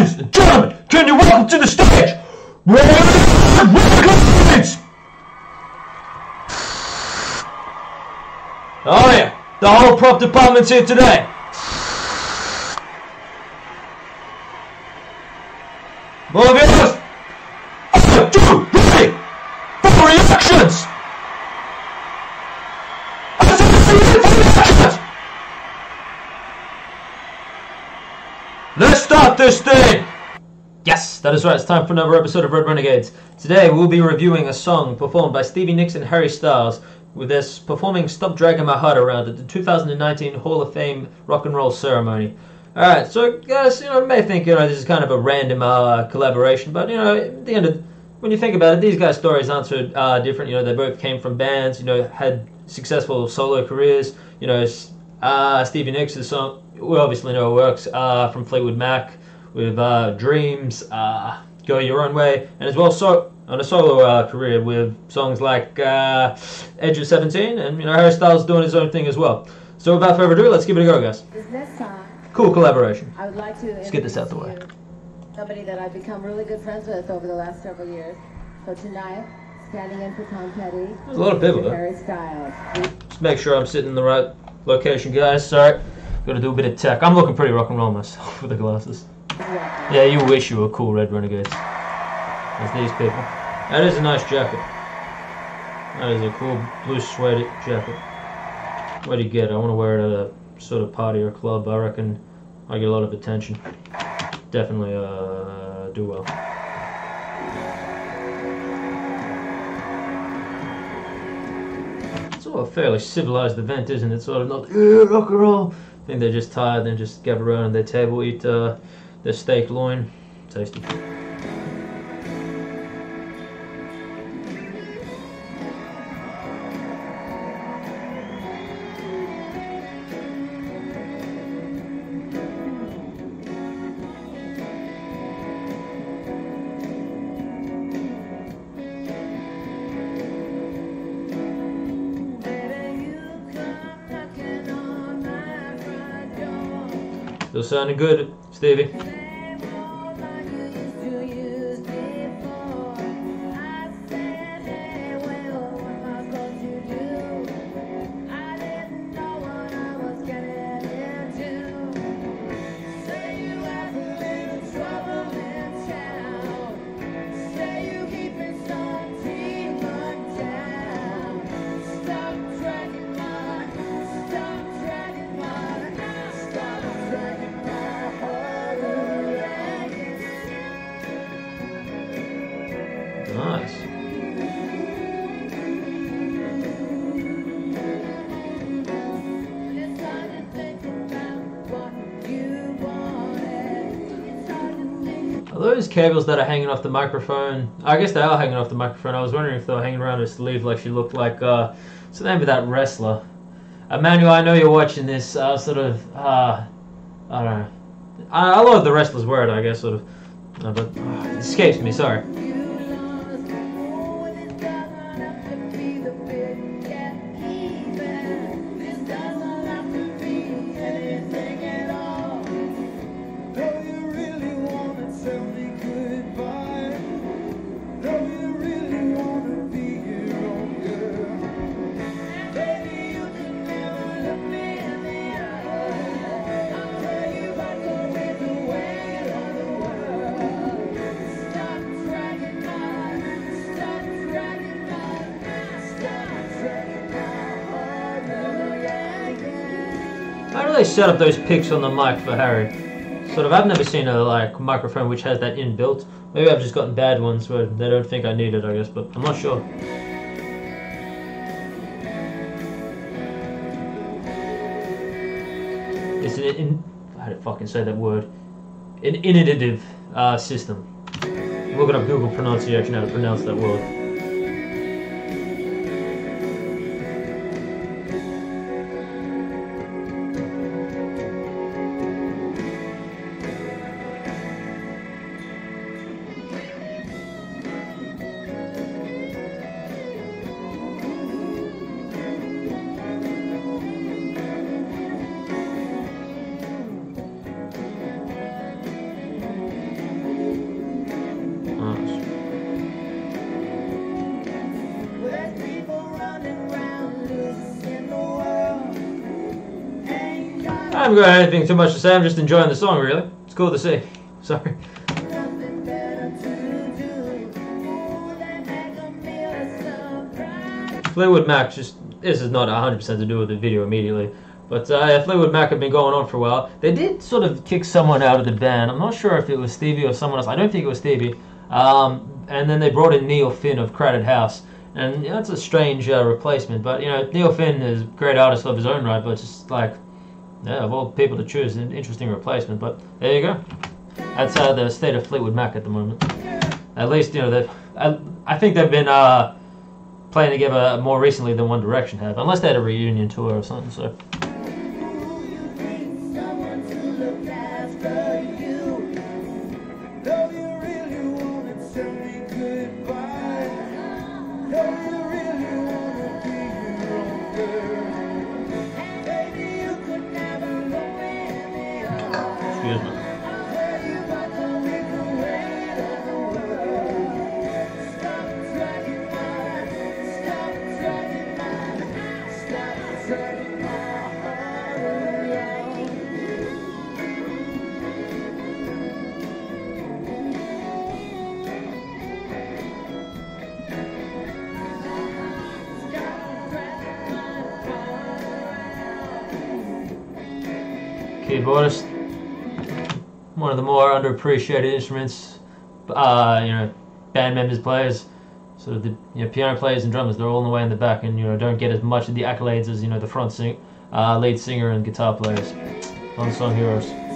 Ladies and gentlemen, can you welcome to the stage? Oh yeah, the whole prop department's here today. More viewers! One, two, start this thing! Yes, that is right. It's time for another episode of Red Renegades. Today we'll be reviewing a song performed by Stevie Nicks and Harry Styles with this performing Stop Dragging My Heart Around at the 2019 Hall of Fame Rock and Roll Ceremony. Alright, so guys, you know, you may think, you know, this is kind of a random uh, collaboration, but, you know, at the end of, when you think about it, these guys' stories aren't so uh, different. You know, they both came from bands, you know, had successful solo careers. You know, uh, Stevie Nicks' song, we obviously know it works, uh, from Fleetwood Mac with uh, Dreams, uh, Go Your Own Way, and as well so on a solo uh, career with songs like uh, Edge of 17, and you know Harry Styles doing his own thing as well. So without further ado, let's give it a go, guys. Song, Cool collaboration. I would like to Let's get this out the way. Somebody that I've become really good friends with over the last several years. So tonight, standing in for Tom Petty, There's a lot of people. Harry Styles. Just make sure I'm sitting in the right location, guys. Sorry, got to do a bit of tech. I'm looking pretty rock and roll myself with the glasses. Yeah, you wish you were cool, Red Renegades. As these people. That is a nice jacket. That is a cool blue suede jacket. Where do you get? I want to wear it at a sort of party or club. I reckon I get a lot of attention. Definitely uh, do well. It's all a fairly civilized event, isn't it? Sort of not rock and roll. I think they're just tired and just gather around their table, eat uh, their steak loin. Tasty. Still sounding good, Stevie. Think Are those cables that are hanging off the microphone? I guess they are hanging off the microphone. I was wondering if they were hanging around her sleeve like she looked like, uh, what's the name of that wrestler? Emmanuel, I know you're watching this, uh, sort of, uh, I don't know. I, I love the wrestler's word, I guess, sort of. But uh, it escapes me, sorry. They set up those picks on the mic for Harry? Sort of, I've never seen a like microphone which has that inbuilt. Maybe I've just gotten bad ones where they don't think I need it, I guess, but I'm not sure. It's an in, how to fucking say that word? An innovative uh, system. Look it up Google pronunciation how to pronounce that word. Haven't got anything too much to say. I'm just enjoying the song, really. It's cool to see. Sorry. Fleetwood Mac just this is not 100% to do with the video immediately, but uh, Fleetwood Mac have been going on for a while. They did sort of kick someone out of the band. I'm not sure if it was Stevie or someone else. I don't think it was Stevie. Um, and then they brought in Neil Finn of Crowded House, and you know, that's a strange uh, replacement. But you know, Neil Finn is a great artist of his own right, but just like yeah, of all people to choose, an interesting replacement. But there you go. That's uh, the state of Fleetwood Mac at the moment. At least you know they've. I, I think they've been uh, playing together more recently than One Direction have, unless they had a reunion tour or something. So. Excuse me. Tell you One of the more underappreciated instruments, uh, you know, band members, players. Of the you know, piano players and drummers, they're all in the way in the back and you know don't get as much of the accolades as you know the front sing, uh, lead singer and guitar players. Unsung heroes.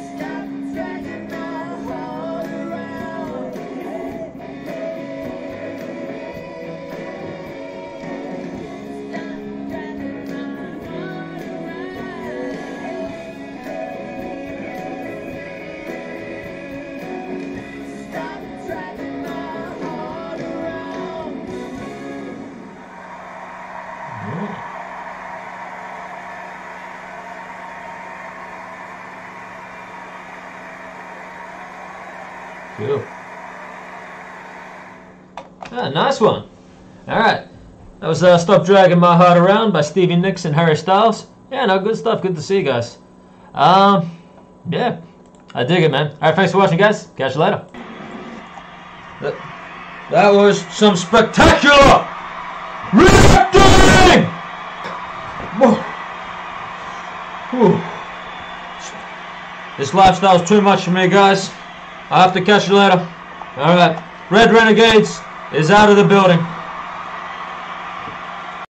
Cool. Ah, nice one. All right. That was uh, Stop Dragging My Heart Around by Stevie Nicks and Harry Styles. Yeah, no, good stuff. Good to see you guys. Um, yeah, I dig it, man. All right, thanks for watching, guys. Catch you later. That, that was some spectacular reacting! Whoa. Whew. This lifestyle's too much for me, guys. I'll have to catch you later. Alright. Red Renegades is out of the building.